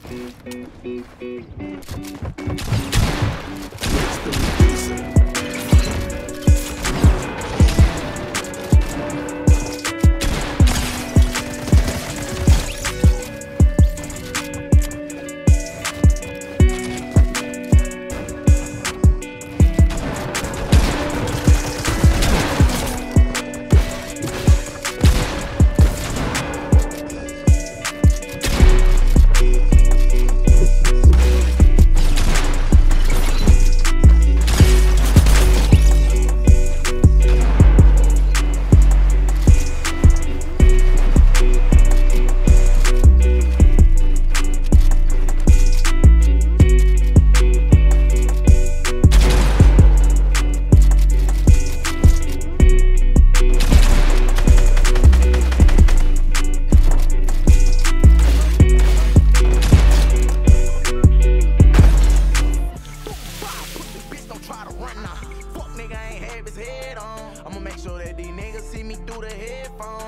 Thank you. runner. Fuck nigga, I ain't have his head on. I'ma make sure that these niggas see me through the headphones.